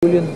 Блин.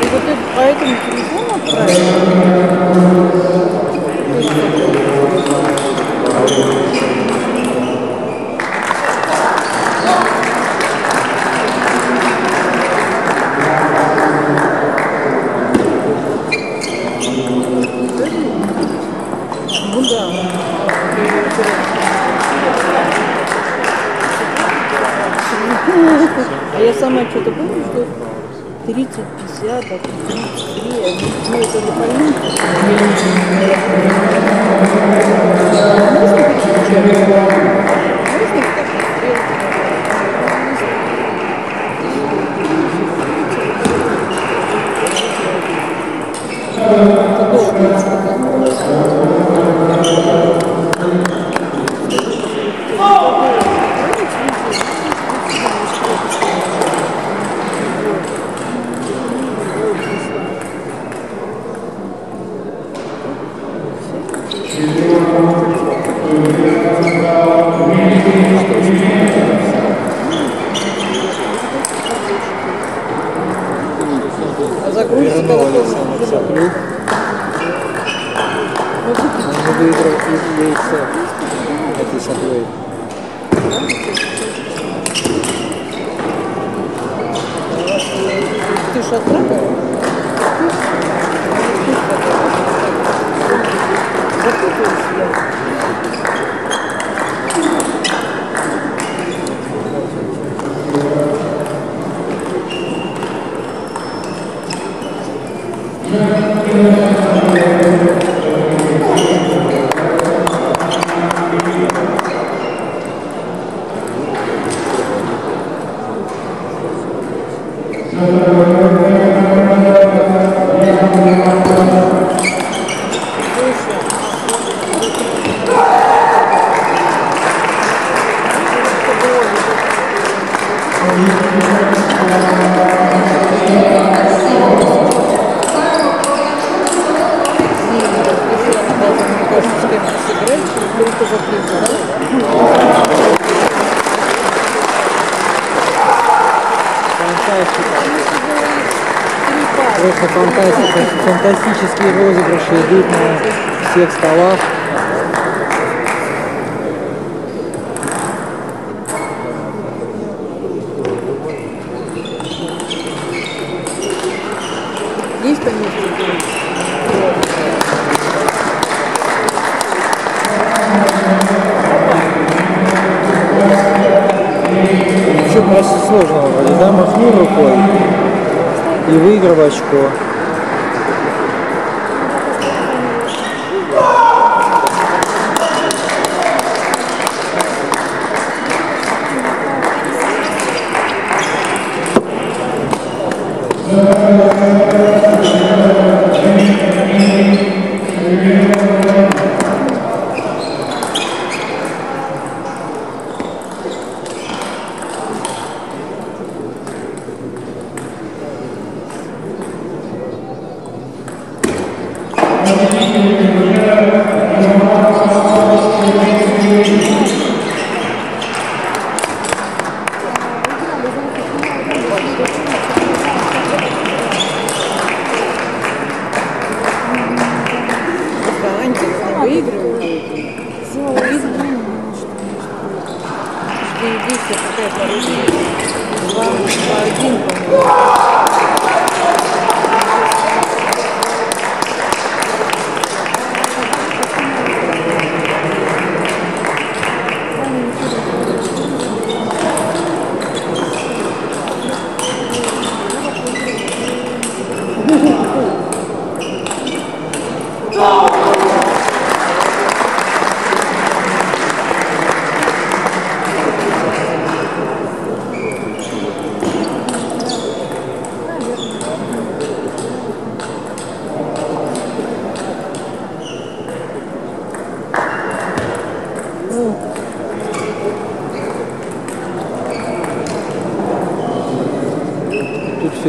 И вот это по этому телефону отправили? А я сама что-то помню, что 30, 50, а тут 33, они, ну это дополнительно. Можно переключать? Можно вот так вот сделать? Это долго. А загрузка Вернулись такого на соплю. Он не выиграл и яйцо этой Thank you. Фантастика. Просто фантастика. Фантастические розыгрыши идут на всех столах. Выиграл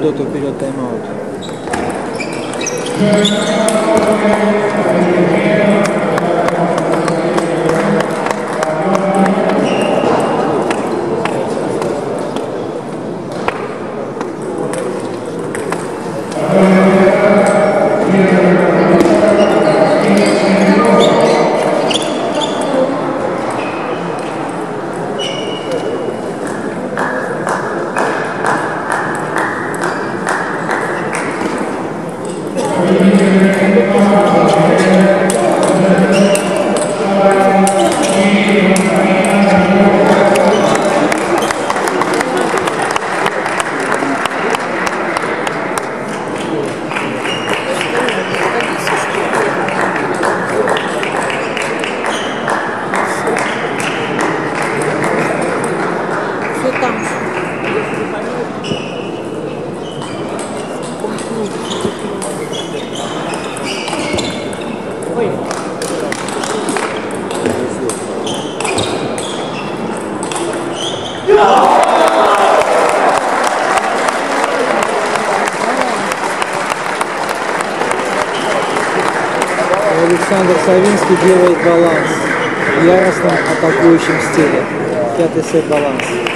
doutor pediu timeout. Александр Савинский делает баланс в яростном атакующем стиле. Пятый сет баланс.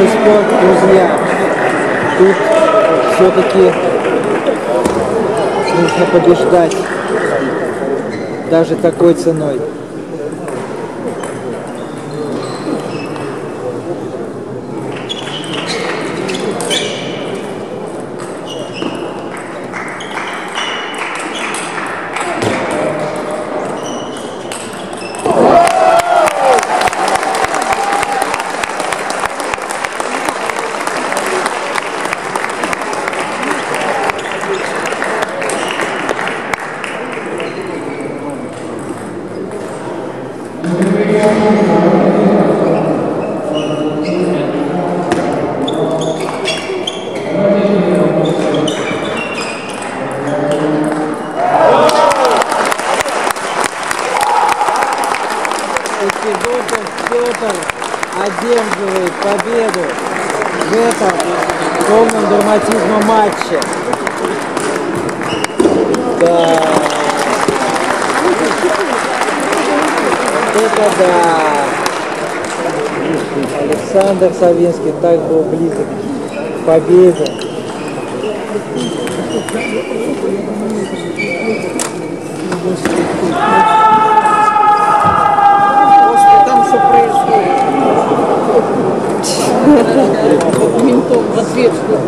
Большой спорт, друзья. Тут все-таки нужно побеждать даже такой ценой. Драматизма матче. Да. Вот это да. Александр Савинский так был близок к победе. Господи, ментов в ответку.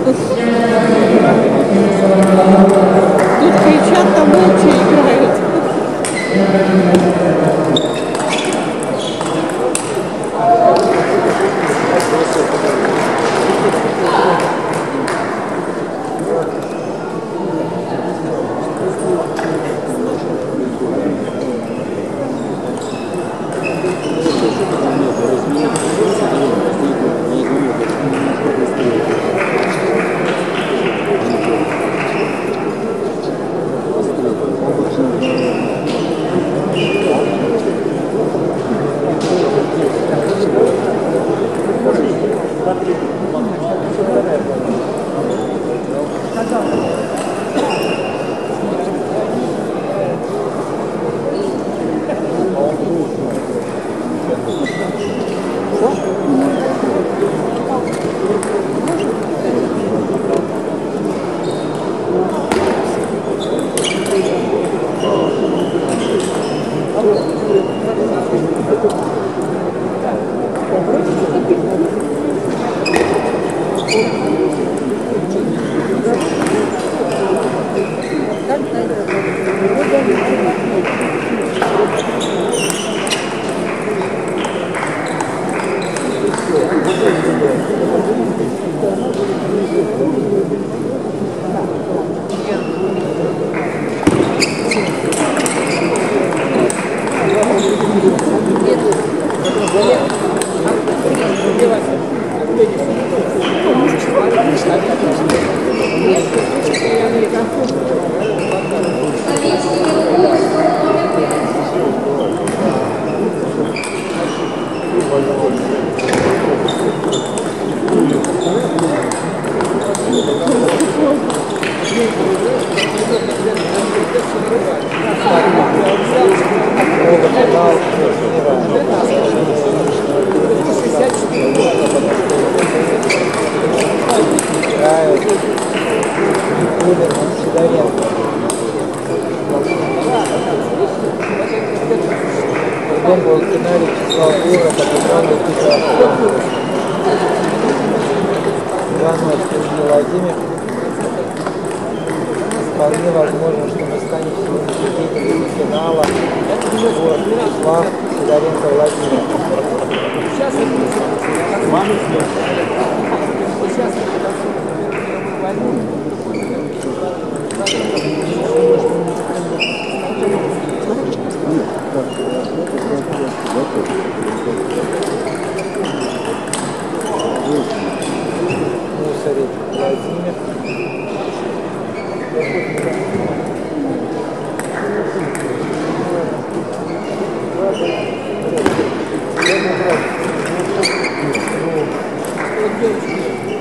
Тут кричат, там молча играют. Владимир. Вполне возможно, что мы станем сегодня финала. Буров Вячеслав, Сидоренко Владимир. Мусорик Владимир. Играла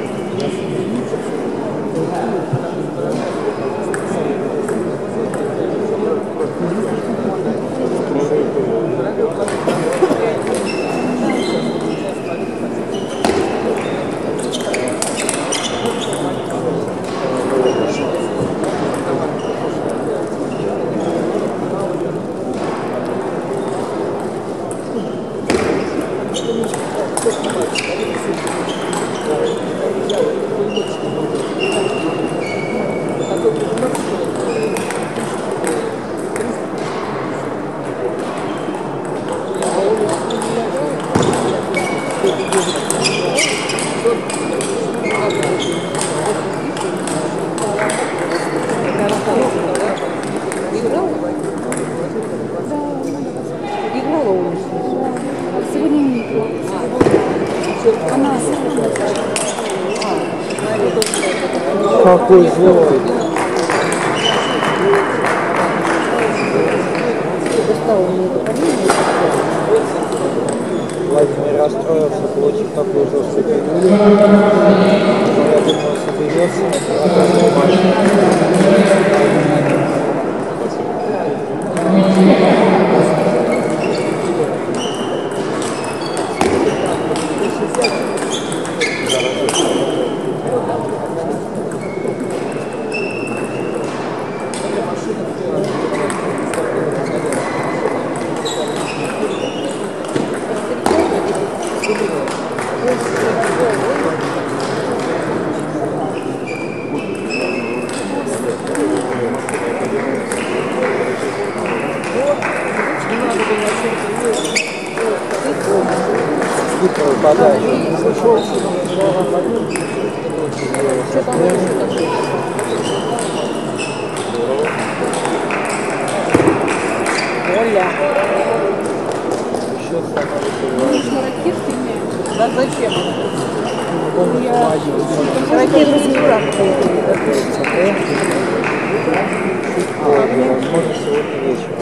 Какой злой. Владимир расстроился, получив такой пилюлю. Гиперовый подача. Оля. Да зачем? помоги. Ракеты не прав. Возможно, сегодня вечером.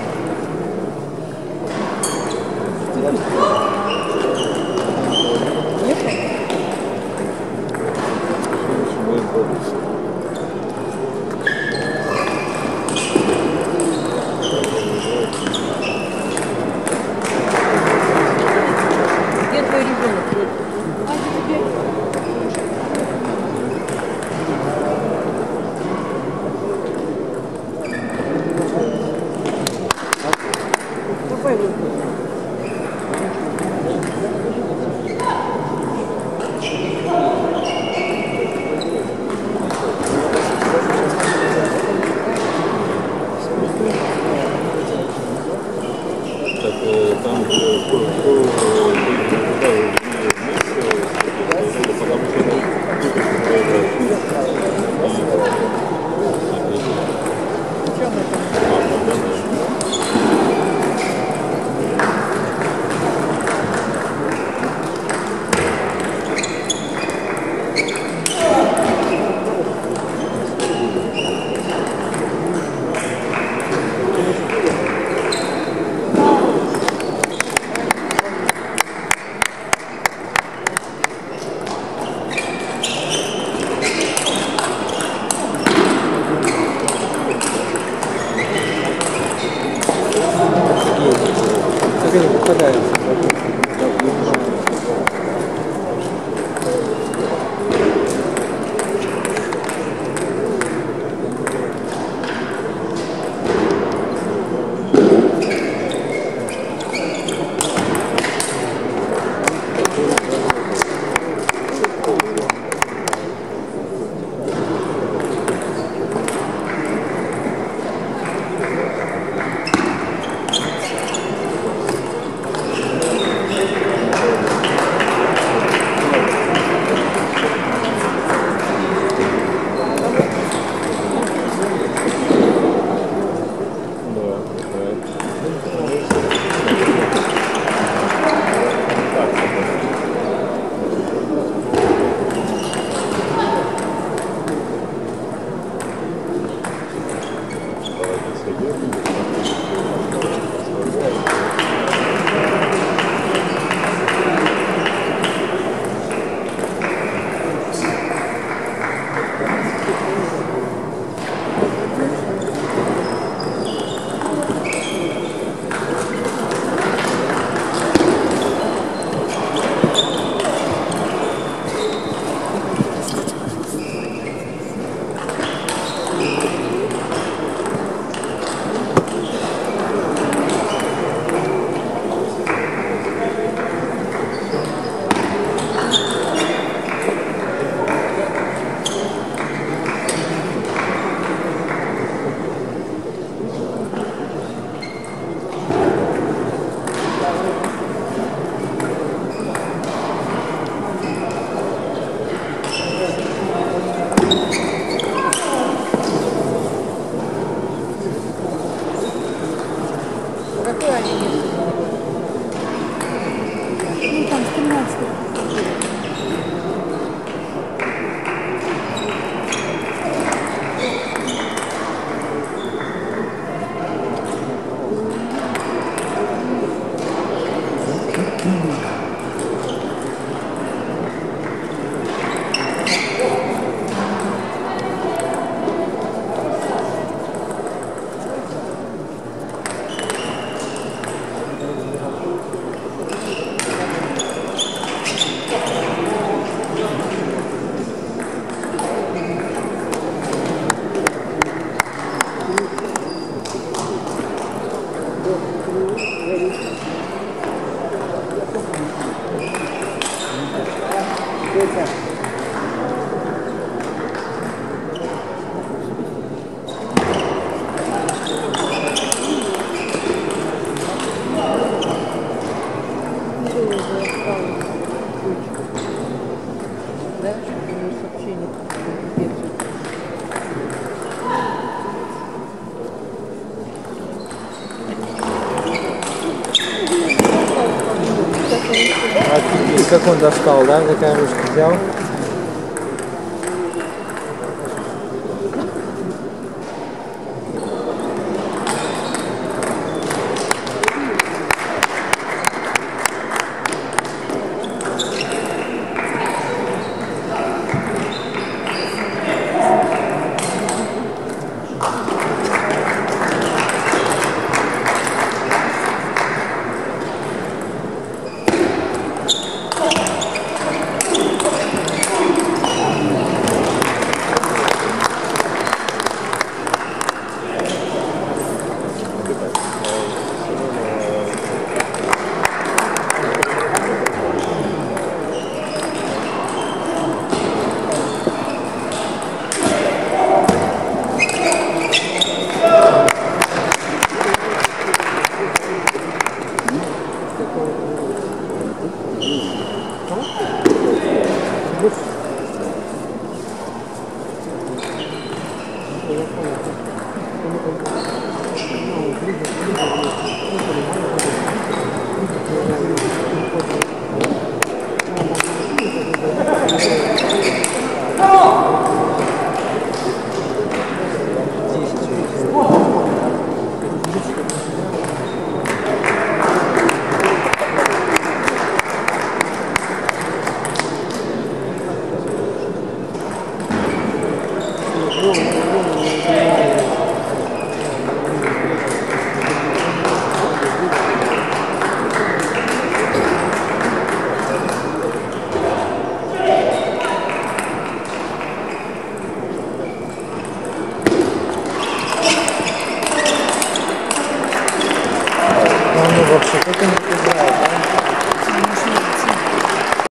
Это попадается? 你想去那儿的 Thank you. da Escola da Carlos Quijal. É